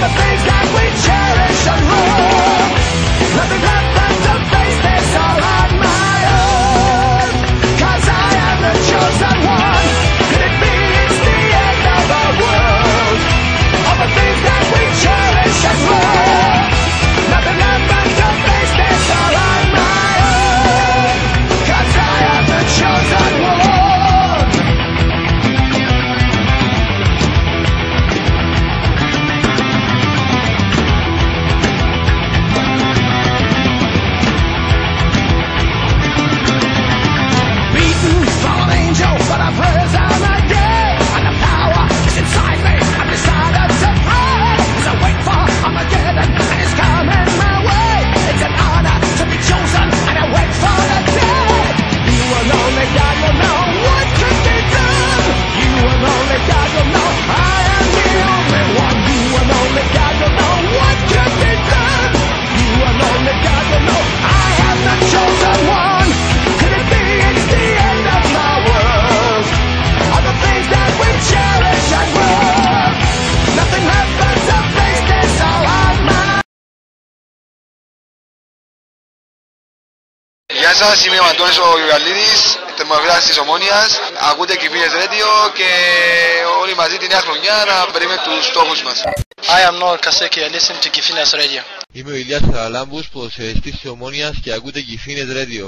the things Γεια σας, είμαι ο Αντώνης ο Ιωγαλίδης, τερμογράφης της Ομόνιας. Ακούτε Κυπίνες Radio και όλοι μαζί την νέα χρονιά να περιμένουμε τους στόχους μας. I am Noor Kaseki, I listen to Kifines Radio. Είμαι ο Ηλίας Σαραλάμπους, ποδοσφαιριστής της Ομόνιας και ακούτε Κιφίνες Radio.